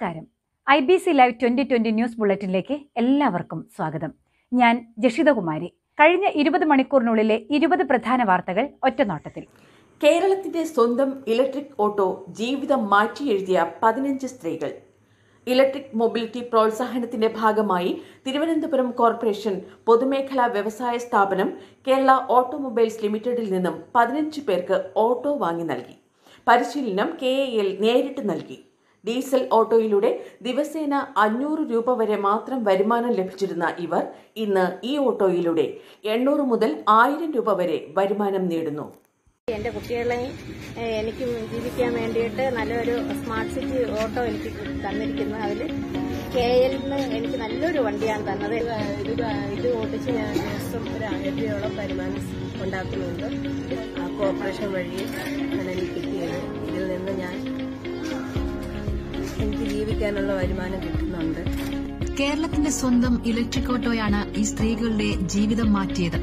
നമസ്കാരം. I B C live twenty twenty news ബുള്ളറ്റിനിലേക്ക് എല്ലാവർക്കും സ്വാഗതം. ഞാൻ ജഷിതകുമാരി. കഴിഞ്ഞ ഇരുപത് മണിക്കൂറിനുള്ളിലെ ഇരുപത് പ്രധാന വാർത്തകൾ ഒറ്റനോട്ടത്തിൽ. കേരളത്തിന്റെ സ്വന്തം ഇലക്ട്രിക് ഓട്ടോ ജീവിതം മാറ്റി എഴുതിയ പതിനഞ്ച് സ്ത്രീകൾ. ഇലക്ട്രിക് മൊബിലിറ്റി പ്രോത്സാഹനത്തിന്റെ ഭാഗമായി തിരുവനന്തപുരം കോർപ്പറേഷൻ പൊതുമേഖലാ വ്യവസായ സ്ഥാപനം കേരള ഓട്ടോമൊബൈൽസ് ലിമിറ്റഡിൽ നിന്നും പതിനഞ്ച് പേർക്ക് ഓട്ടോ വാങ്ങി നൽകി. പരിശീലനം കെ എൽ നേരിട്ട് നൽകി. ഡീസൽ ഓട്ടോയിലൂടെ ദിവസേന അഞ്ഞൂറ് രൂപ വരെ മാത്രം വരുമാനം ലഭിച്ചിരുന്ന ഇവർ ഇന്ന് ഈ ഓട്ടോയിലൂടെ എണ്ണൂറ് മുതൽ ആയിരം രൂപ വരെ വരുമാനം നേടുന്നു. എന്റെ കുട്ടികളെ എനിക്ക് ജീവിക്കാൻ വേണ്ടിയിട്ട് നല്ലൊരു സ്മാർട്ട് സിറ്റി ഓട്ടോ എനിക്ക് തന്നിരിക്കുന്നു. അതിൽ കെ എല്ലിന് എനിക്ക് നല്ലൊരു വണ്ടിയാണ് തന്നത്. ഇത് ഓടിച്ച് ഞാൻ ദിവസം ഒരു ആയിരം രൂപയോളം വരുമാനം ഉണ്ടാക്കുന്നുണ്ട്. കോർപ്പറേഷൻ വഴി ആണ് എനിക്ക് ഇതിൽ നിന്ന് ഞാൻ എനിക്ക് ജീവിക്കാനുള്ള വരുമാനം കിട്ടുന്നുണ്ട്. കേരളത്തിന്റെ സ്വന്തം ഇലക്ട്രിക് ഓട്ടോയാണ് ഈ സ്ത്രീകളുടെ ജീവിതം മാറ്റിയത്.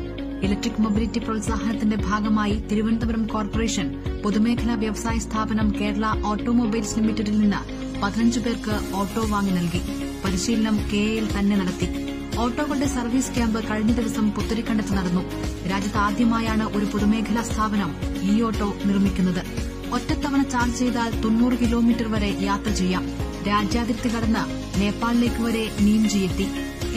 ഇലക്ട്രിക് മൊബിലിറ്റി പ്രോത്സാഹനത്തിന്റെ ഭാഗമായി തിരുവനന്തപുരം കോർപ്പറേഷൻ പൊതുമേഖലാ വ്യവസായ സ്ഥാപനം കേരള ഓട്ടോമൊബൈൽസ് ലിമിറ്റഡിൽ നിന്ന് പതിനഞ്ചു പേർക്ക് ഓട്ടോ വാങ്ങി നൽകി. പരിശീലനം കെ എൽ തന്നെ നടത്തി. ഓട്ടോകളുടെ സർവീസ് ക്യാമ്പ് കഴിഞ്ഞ ദിവസം പുത്തരിക്കണ്ടത്ത് നടന്നു. രാജ്യത്ത് ആദ്യമായാണ് ഒരു പൊതുമേഖലാ സ്ഥാപനം ഈ ഓട്ടോ നിർമ്മിക്കുന്നത്. ഒറ്റത്തവണ ചാർജ് ചെയ്താൽ തൊണ്ണൂറ് കിലോമീറ്റർ വരെ യാത്ര ചെയ്യാം. രാജ്യാതിർത്തി കടന്ന് നേപ്പാളിലേക്ക് വരെ നീംജിയെത്തി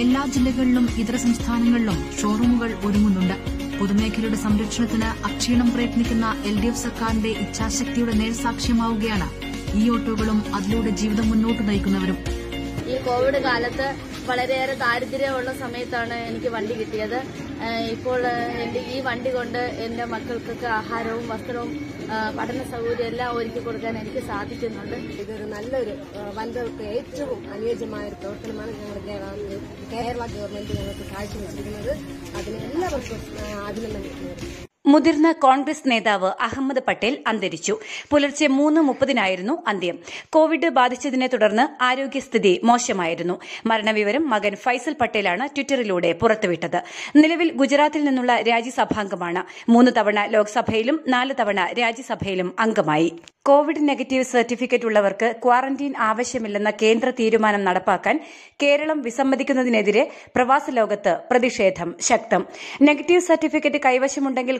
എല്ലാ ജില്ലകളിലും ഇതര സംസ്ഥാനങ്ങളിലും ഷോറൂമുകൾ ഒരുങ്ങുന്നുണ്ട്. പൊതുമേഖലയുടെ സംരക്ഷണത്തിന് അക്ഷീണം പ്രയത്നിക്കുന്ന എൽ ഡി എഫ് സർക്കാരിന്റെ ഇച്ഛാശക്തിയുടെ നേർസാക്ഷ്യമാവുകയാണ് ഈ ഓട്ടോകളും അതിലൂടെ ജീവിതം മുന്നോട്ട് നയിക്കുന്നവരും. ഈ കോവിഡ് കാലത്ത് വളരെയേറെ ദാരിദ്ര്യമുള്ള സമയത്താണ് എനിക്ക് വണ്ടി കിട്ടിയത്. ഇപ്പോൾ എന്റെ ഈ വണ്ടി കൊണ്ട് എന്റെ മക്കൾക്കൊക്കെ ആഹാരവും വസ്ത്രവും പഠന സൗകര്യം എല്ലാം ഒരുക്കി കൊടുക്കാൻ എനിക്ക് സാധിക്കുന്നുണ്ട്. ഇതൊരു നല്ലൊരു വനിതകൾക്ക് ഏറ്റവും അനുയോജ്യമായ ഒരു പ്രവർത്തനമാണ് ഞങ്ങളുടെ കേരള ഗവൺമെന്റ് ഞങ്ങൾക്ക് കാഴ്ചവെച്ചിരിക്കുന്നത് അതിന് എല്ലാവർക്കും അഭിനന്ദനം. മുതിർന്ന കോൺഗ്രസ് നേതാവ് അഹമ്മദ് പട്ടേൽ അന്തരിച്ചു. പുലർച്ചെ മൂന്ന് മുപ്പതിനായിരുന്നു അന്ത്യം. കോവിഡ് ബാധിച്ചതിനെ തുടർന്ന് ആരോഗ്യസ്ഥിതി മോശമായിരുന്നു. മരണവിവരം മകൻ ഫൈസൽ പട്ടേലാണ് ട്വിറ്ററിലൂടെ പുറത്തുവിട്ടത്. നിലവിൽ ഗുജറാത്തിൽ നിന്നുള്ള രാജ്യസഭാംഗമാണ്. മൂന്ന് തവണ ലോക്സഭയിലും നാല് തവണ രാജ്യസഭയിലും അംഗമായി. കോവിഡ് നെഗറ്റീവ് സർട്ടിഫിക്കറ്റ് ഉള്ളവർക്ക് ക്വാറന്റീൻ ആവശ്യമില്ലെന്ന കേന്ദ്ര തീരുമാനം നടപ്പാക്കാൻ കേരളം വിസമ്മതിക്കുന്നതിനെതിരെ പ്രവാസ ലോകത്ത് പ്രതിഷേധം ശക്തം. നെഗറ്റീവ് സർട്ടിഫിക്കറ്റ് കൈവശമുണ്ടെങ്കിൽ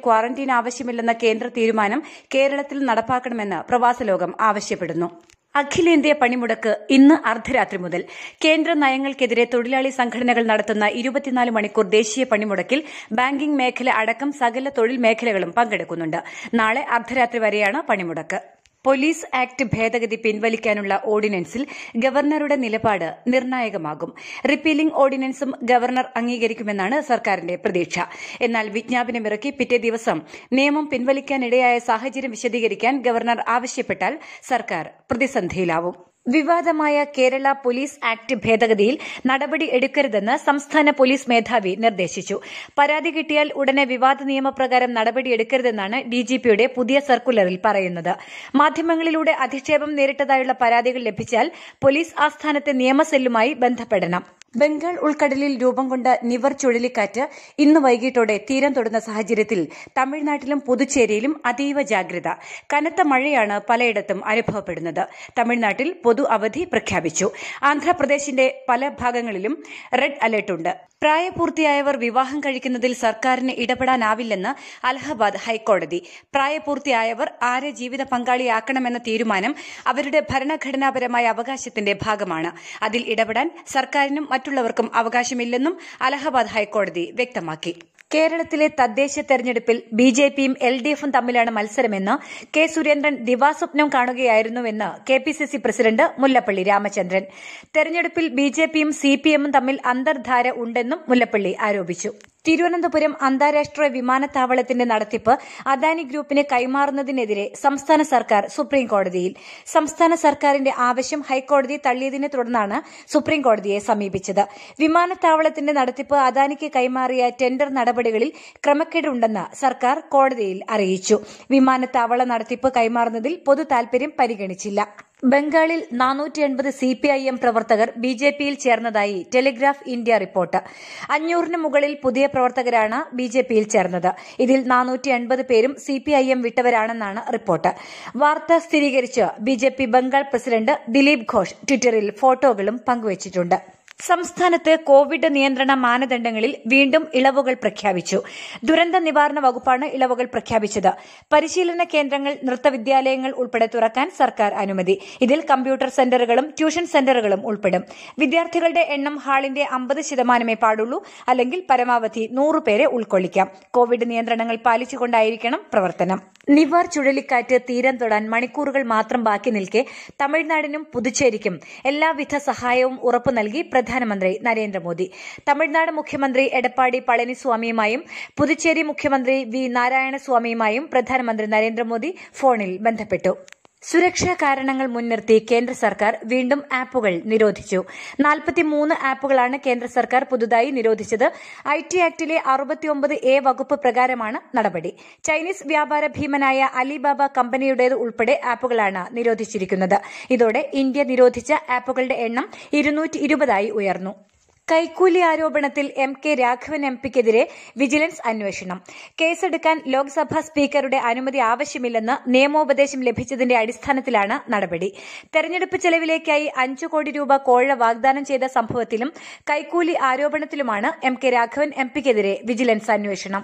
ആവശ്യമില്ലെന്ന കേന്ദ്ര തീരുമാനം കേരളത്തിൽ നടപ്പാക്കണമെന്ന് പ്രവാസലോകം ആവശ്യപ്പെടുന്നു. അഖിലേന്ത്യാ പണിമുടക്ക് ഇന്ന് അർദ്ധരാത്രി മുതൽ. കേന്ദ്ര നയങ്ങൾക്കെതിരെ തൊഴിലാളി സംഘടനകൾ നടത്തുന്ന ഇരുപത്തിനാല് മണിക്കൂർ ദേശീയ പണിമുടക്കിൽ ബാങ്കിംഗ് മേഖല അടക്കം സകല തൊഴിൽ മേഖലകളും പങ്കെടുക്കുന്നുണ്ട്. നാളെ അർദ്ധരാത്രി വരെയാണ് പണിമുടക്ക്. പോലീസ് ആക്ട് ഭേദഗതി പിൻവലിക്കാനുള്ള ഓർഡിനൻസിൽ ഗവർണറുടെ നിലപാട് നിർണായകമാകും. റിപ്പീലിംഗ് ഓർഡിനൻസും ഗവർണർ അംഗീകരിക്കുമെന്നാണ് സർക്കാരിന്റെ പ്രതീക്ഷ. എന്നാൽ വിജ്ഞാപനമിറക്കി പിറ്റേ ദിവസം നിയമം പിൻവലിക്കാനിടയായ സാഹചര്യം വിശദീകരിക്കാൻ ഗവർണർ ആവശ്യപ്പെട്ടാൽ സർക്കാർ പ്രതിസന്ധിയിലാവും. വിവാദമായ കേരള പോലീസ് ആക്ട് ഭേദഗതിയിൽ നടപടി എടുക്കരുതെന്ന് സംസ്ഥാന പോലീസ് മേധാവി നിർദ്ദേശിച്ചു. പരാതി കിട്ടിയാൽ ഉടനെ വിവാദ നിയമപ്രകാരം നടപടിയെടുക്കരുതെന്നാണ് ഡിജിപിയുടെ പുതിയ സർക്കുലറിൽ പറയുന്നത്. മാധ്യമങ്ങളിലൂടെ അധിക്ഷേപം നേരിട്ടതായുള്ള പരാതികൾ ലഭിച്ചാൽ പോലീസ് ആസ്ഥാനത്തെ നിയമസെല്ലുമായി ബന്ധപ്പെടണം. ബംഗാൾ ഉൾക്കടലിൽ രൂപം കൊണ്ട നിവർ ചുഴലിക്കാറ്റ് ഇന്ന് വൈകിട്ടോടെ തീരം തൊടുന്ന സാഹചര്യത്തിൽ തമിഴ്നാട്ടിലും പുതുച്ചേരിയിലും അതീവ ജാഗ്രത. കനത്ത മഴയാണ് പലയിടത്തും അനുഭവപ്പെടുന്നത്. തമിഴ്നാട്ടിൽ പൊതു അവധി പ്രഖ്യാപിച്ചു. ആന്ധ്രാപ്രദേശിന്റെ പല ഭാഗങ്ങളിലും റെഡ് അലർട്ടുണ്ട് പ്രായപൂർത്തിയായവർ വിവാഹം കഴിക്കുന്നതിൽ സർക്കാരിന് ഇടപെടാനാവില്ലെന്ന് അലഹബാദ് ഹൈക്കോടതി. പ്രായപൂർത്തിയായവർ ആരെ ജീവിത പങ്കാളിയാക്കണമെന്ന തീരുമാനം അവരുടെ ഭരണഘടനാപരമായ അവകാശത്തിന്റെ ഭാഗമാണ്. അതിൽ ഇടപെടാൻ സർക്കാരിനും മറ്റുള്ളവർക്കും അവകാശമില്ലെന്നും അലഹബാദ് ഹൈക്കോടതി വ്യക്തമാക്കി. കേരളത്തിലെ തദ്ദേശ തെരഞ്ഞെടുപ്പിൽ ബി ജെ പിയും എൽ ഡി എഫും തമ്മിലാണ് മത്സരമെന്ന് കെ സുരേന്ദ്രൻ ദിവാസ്വപ്നം കാണുകയായിരുന്നുവെന്ന് K P C C president Mullappally Ramachandran. തെരഞ്ഞെടുപ്പിൽ ബി ജെ പിയും സി പി എമ്മും തമ്മിൽ അന്തർധാര ഉണ്ടെന്നും മുല്ലപ്പള്ളി ആരോപിച്ചു. തിരുവനന്തപുരം അന്താരാഷ്ട്ര വിമാനത്താവളത്തിന്റെ നടത്തിപ്പ് അദാനി ഗ്രൂപ്പിന് കൈമാറുന്നതിനെതിരെ സംസ്ഥാന സർക്കാർ സുപ്രീംകോടതിയിൽ സംസ്ഥാന സർക്കാരിന്റെ ആവശ്യം ഹൈക്കോടതി തള്ളിയതിനെ തുടർന്നാണ് സുപ്രീംകോടതിയെ സമീപിച്ചത്. വിമാനത്താവളത്തിന്റെ നടത്തിപ്പ് അദാനിക്ക് കൈമാറിയ ടെൻഡർ നടപടികളിൽ ക്രമക്കേടുണ്ടെന്ന് സർക്കാർ കോടതിയിൽ അറിയിച്ചു. വിമാനത്താവള നടത്തിപ്പ് കൈമാറുന്നതിൽ പൊതു താൽപര്യം പരിഗണിച്ചില്ല. ബംഗാളിൽ നാനൂറ്റി എൺപത് സി പി ഐ എം പ്രവർത്തകർ ബി ജെ പിയിൽ ചേർന്നതായി ടെലിഗ്രാഫ് ഇന്ത്യ റിപ്പോർട്ട്. അഞ്ഞൂറിന് മുകളിൽ പുതിയ പ്രവർത്തകരാണ് ബി ജെ പിയിൽ ചേർന്നത്. ഇതിൽ നാനൂറ്റി എൺപത് പേരും സി പി ഐ എം വിട്ടവരാണെന്നാണ് റിപ്പോർട്ട്. വാർത്ത സ്ഥിരീകരിച്ച് B J P Bengal president Dilip Ghosh ട്വിറ്ററിൽ ഫോട്ടോകളും പങ്കുവച്ചിട്ടുണ്ട്. സംസ്ഥാനത്ത് കോവിഡ് നിയന്ത്രണ മാനദണ്ഡങ്ങളിൽ വീണ്ടും ഇളവുകൾ പ്രഖ്യാപിച്ചു. ദുരന്ത നിവാരണ വകുപ്പാണ് ഇളവുകൾ പ്രഖ്യാപിച്ചത്. പരിശീലന കേന്ദ്രങ്ങൾ നൃത്തവിദ്യാലയങ്ങൾ ഉൾപ്പെടെ തുറക്കാൻ സർക്കാർ അനുമതി. ഇതിൽ കമ്പ്യൂട്ടർ സെന്ററുകളും ട്യൂഷൻ സെന്ററുകളും ഉൾപ്പെടും. വിദ്യാർത്ഥികളുടെ എണ്ണം ഹാളിന്റെ അമ്പത് ശതമാനമേ പാടുള്ളൂ. അല്ലെങ്കിൽ പരമാവധി നൂറ് പേരെ ഉൾക്കൊള്ളിക്കാം. കോവിഡ് നിയന്ത്രണങ്ങൾ പാലിച്ചുകൊണ്ടായിരിക്കണം പ്രവർത്തനം. നിവാർ ചുഴലിക്കാറ്റ് തീരം തൊടാൻ മണിക്കൂറുകൾ മാത്രം ബാക്കി നിൽക്കെ തമിഴ്നാടിനും പുതുച്ചേരിക്കും എല്ലാവിധ സഹായവും ഉറപ്പു നൽകി പ്രധാനമന്ത്രി നരേന്ദ്രമോദി. തമിഴ്നാട് മുഖ്യമന്ത്രി എടപ്പാടി പളനിസ്വാമിയുമായും പുതുച്ചേരി മുഖ്യമന്ത്രി വി നാരായണസ്വാമിയുമായും പ്രധാനമന്ത്രി നരേന്ദ്രമോദി ഫോണിൽ ബന്ധപ്പെട്ടു. സുരക്ഷാ കാരണങ്ങൾ മുൻനിർത്തി കേന്ദ്ര സർക്കാർ വീണ്ടും ആപ്പുകൾ നിരോധിച്ചു. നാൽപ്പത്തിമൂന്ന് ആപ്പുകളാണ് കേന്ദ്ര സർക്കാർ പുതുതായി നിരോധിച്ചത്. ഐ ടി ആക്ടിലെ അറുപത്തിയൊമ്പത് എ വകുപ്പ് പ്രകാരമാണ് നടപടി. ചൈനീസ് വ്യാപാര ഭീമനായ അലിബാബ കമ്പനിയുടേത് ഉൾപ്പെടെ ആപ്പുകളാണ് നിരോധിച്ചിരിക്കുന്നത്. ഇതോടെ ഇന്ത്യ നിരോധിച്ച ആപ്പുകളുടെ എണ്ണം ഇരുന്നൂറ്റി ഉയർന്നു. കൈക്കൂലി ആരോപണത്തിൽ എം കെ രാഘവൻ എം പിക്കെതിരെ വിജിലൻസ് അന്വേഷണം. കേസെടുക്കാൻ ലോക്സഭാ സ്പീക്കറുടെ അനുമതി ആവശ്യമില്ലെന്ന് നിയമോപദേശം ലഭിച്ചതിന്റെ അടിസ്ഥാനത്തിലാണ് നടപടി. തെരഞ്ഞെടുപ്പ് ചെലവിലേക്കായി അഞ്ചു കോടി രൂപ കോഴ വാഗ്ദാനം ചെയ്ത സംഭവത്തിലും കൈക്കൂലി ആരോപണത്തിലുമാണ് എം കെ രാഘവൻ എം പിക്കെതിരെ വിജിലൻസ് അന്വേഷണം.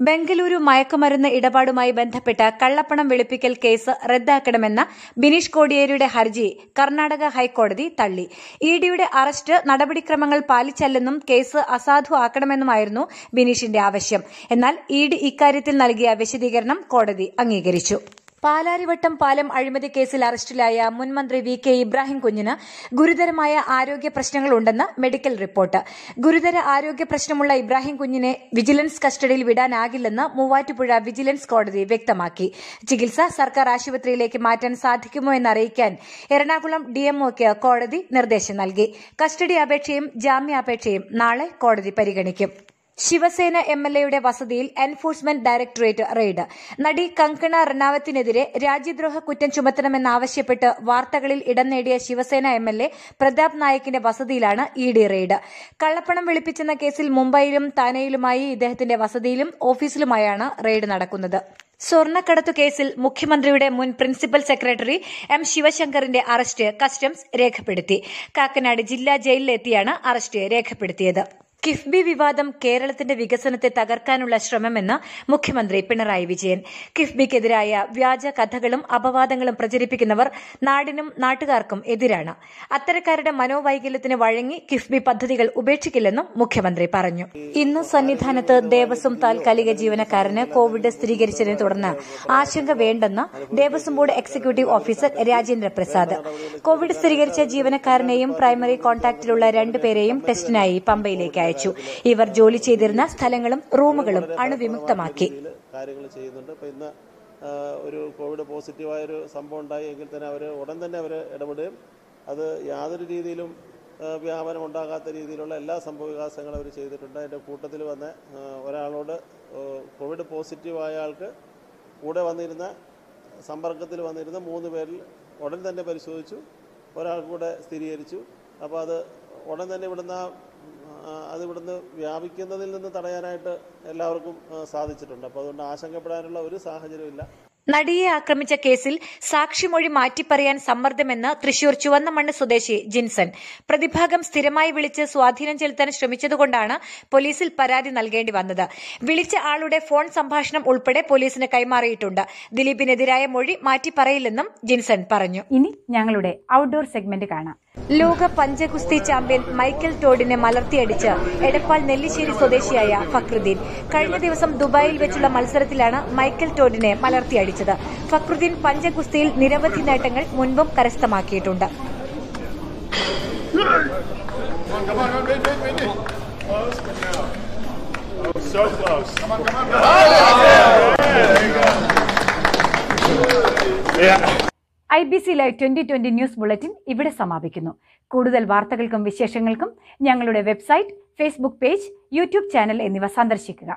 ബംഗളൂരു മയക്കുമരുന്ന് ഇടപാടുമായി ബന്ധപ്പെട്ട കള്ളപ്പണം വെളുപ്പിക്കൽ കേസ് റദ്ദാക്കണമെന്ന ബിനീഷ് കോടിയേരിയുടെ ഹർജി കർണാടക ഹൈക്കോടതി തള്ളി. ഇഡിയുടെ അറസ്റ്റ് നടപടിക്രമങ്ങൾ പാലിച്ചല്ലെന്നും കേസ് അസാധുവാക്കണമെന്നുമായിരുന്നു ബിനീഷിന്റെ ആവശ്യം. എന്നാൽ ഇഡി ഇക്കാര്യത്തിൽ നൽകിയ വിശദീകരണം കോടതി അംഗീകരിച്ചു. പാലാരിവട്ടം പാലം അഴിമതി കേസിൽ അറസ്റ്റിലായ മുൻ മന്ത്രി വി കെ ഇബ്രാഹിം കുഞ്ഞിന് ഗുരുതരമായ ആരോഗ്യ പ്രശ്നങ്ങളുണ്ടെന്ന് മെഡിക്കൽ റിപ്പോർട്ട്. ഗുരുതര ആരോഗ്യ പ്രശ്നമുള്ള ഇബ്രാഹിം കുഞ്ഞിനെ വിജിലൻസ് കസ്റ്റഡിയിൽ വിടാനാകില്ലെന്ന് മൂവാറ്റുപുഴ വിജിലൻസ് കോടതി വ്യക്തമാക്കി. ചികിത്സ സർക്കാർ ആശുപത്രിയിലേക്ക് മാറ്റാൻ സാധിക്കുമോ എന്നറിയിക്കാൻ എറണാകുളം ഡിഎംഒക്ക് കോടതി നിർദ്ദേശം നൽകി. കസ്റ്റഡി അപേക്ഷയും ജാമ്യാപേക്ഷയും നാളെ കോടതി പരിഗണിക്കും. ശിവസേന എം എൽ എയുടെ വസതിയിൽ എൻഫോഴ്സ്മെന്റ് ഡയറക്ടറേറ്റ് റെയ്ഡ്. നടി കങ്കണ റണാവത്തിനെതിരെ രാജ്യദ്രോഹ കുറ്റം ചുമത്തണമെന്നാവശ്യപ്പെട്ട് വാർത്തകളിൽ ഇടം നേടിയ Shiv Sena M L A Pratap നായിക്കിന്റെ വസതിയിലാണ് ഇ ഡി റെയ്ഡ്. കള്ളപ്പണം വെളുപ്പിച്ചെന്ന കേസിൽ മുംബൈയിലും താനെയിലുമായി ഇദ്ദേഹത്തിന്റെ വസതിയിലും ഓഫീസിലുമായാണ് റെയ്ഡ് നടക്കുന്നത്. സ്വർണക്കടത്തു കേസിൽ മുഖ്യമന്ത്രിയുടെ മുൻ പ്രിൻസിപ്പൽ സെക്രട്ടറി എം ശിവശങ്കറിന്റെ അറസ്റ്റ് കസ്റ്റംസ് രേഖപ്പെടുത്തി. കാക്കനാട് ജില്ലാ ജയിലിലെത്തിയാണ് അറസ്റ്റ് രേഖപ്പെടുത്തിയത്. കിഫ്ബി വിവാദം കേരളത്തിന്റെ വികസനത്തെ തകർക്കാനുള്ള ശ്രമമെന്ന് മുഖ്യമന്ത്രി പിണറായി വിജയൻ. കിഫ്ബിക്കെതിരായ വ്യാജ കഥകളും അപവാദങ്ങളും പ്രചരിപ്പിക്കുന്നവർ നാടിനും നാട്ടുകാർക്കും എതിരാണ്. അത്തരക്കാരുടെ മനോവൈകല്യത്തിന് വഴങ്ങി കിഫ്ബി പദ്ധതികൾ ഉപേക്ഷിക്കില്ലെന്നും മുഖ്യമന്ത്രി പറഞ്ഞു. ഇന്ന് സന്നിധാനത്ത് ദേവസ്വം താൽക്കാലിക ജീവനക്കാരന് കോവിഡ് സ്ഥിരീകരിച്ചതിനെ തുടർന്ന് ആശങ്ക വേണ്ടെന്ന് Devaswom board executive officer Rajendra Prasad. Covid സ്ഥിരീകരിച്ച ജീവനക്കാരനെയും പ്രൈമറി കോൺടാക്ടിലുള്ള രണ്ടുപേരെയും ടെസ്റ്റിനായി പമ്പയിലേക്ക് അയച്ചു. ഇവർ ജോലി ചെയ്തിരുന്ന സ്ഥലങ്ങളും റൂമുകളും അണുവിമുക്തമാക്കി. കാര്യങ്ങൾ ചെയ്യുന്നുണ്ട്. അപ്പോൾ ഒരു കോവിഡ് പോസിറ്റീവായൊരു സംഭവം ഉണ്ടായി. എങ്കിൽ തന്നെ അവർ ഉടൻ തന്നെ അവർ ഇടപെടുകയും അത് യാതൊരു രീതിയിലും വ്യാപനം ഉണ്ടാകാത്ത രീതിയിലുള്ള എല്ലാ സംഭവ വികാസങ്ങളും അവർ ചെയ്തിട്ടുണ്ട്. അതിന്റെ കൂട്ടത്തിൽ വന്ന് ഒരാളോട് കോവിഡ് പോസിറ്റീവായ ആൾക്ക് കൂടെ വന്നിരുന്ന സമ്പർക്കത്തിൽ വന്നിരുന്ന മൂന്ന് പേരിൽ ഉടൻ തന്നെ പരിശോധിച്ചു. ഒരാൾക്കൂടെ സ്ഥിരീകരിച്ചു. അപ്പോൾ അത് ഉടൻ തന്നെ ഇവിടുന്ന് അത് ഇവിടുന്ന് വ്യാപിക്കുന്നതിൽ നിന്ന് തടയാനായിട്ട് എല്ലാവർക്കും സാധിച്ചിട്ടുണ്ട്. അപ്പോൾ അതുകൊണ്ട് ആശങ്കപ്പെടാനുള്ള ഒരു സാഹചര്യമില്ല നടിയെ ആക്രമിച്ച കേസിൽ സാക്ഷിമൊഴി മാറ്റിപ്പറയാൻ സമ്മർദ്ദമെന്ന് തൃശൂർ ചുവന്നമണ്ണ് സ്വദേശി ജിൻസൺ. പ്രതിഭാഗം സ്ഥിരമായി വിളിച്ച് സ്വാധീനം ചെലുത്താൻ ശ്രമിച്ചതുകൊണ്ടാണ് പോലീസിൽ പരാതി നൽകേണ്ടി വന്നത്. വിളിച്ച ആളുടെ ഫോൺ സംഭാഷണം ഉൾപ്പെടെ പോലീസിന് കൈമാറിയിട്ടുണ്ട്. ദിലീപിനെതിരായ മൊഴി മാറ്റിപ്പറയില്ലെന്നും ജിൻസൺ പറഞ്ഞു. ഇനി ഞങ്ങളുടെ ഔട്ട്ഡോർ സെഗ്മെന്റ് കാണാം. ലോക പഞ്ചഗുസ്തി ചാമ്പ്യൻ മൈക്കൽ ടോഡിനെ മലർത്തിയടിച്ച് എടപ്പാൾ നെല്ലിശ്ശേരി സ്വദേശിയായ ഫക്രുദ്ദീൻ കഴിഞ്ഞ ദിവസം ദുബായിൽ വെച്ചുള്ള മത്സരത്തിലാണ് മൈക്കൽ ടോഡിനെ മലർത്തിയടിച്ചത് ഫക്രുദ്ദീൻ പഞ്ചഗുസ്തിയിൽ നിരവധി നേട്ടങ്ങൾ മുൻപും കരസ്ഥമാക്കിയിട്ടുണ്ട്. Yeah. I B C live twenty twenty news bulletin ഇവിടെ സമാപിക്കുന്നു. കൂടുതൽ വാർത്തകൾക്കും വിശേഷങ്ങൾക്കും ഞങ്ങളുടെ website Facebook page YouTube channel എന്നിവ സന്ദർശിക്കുക.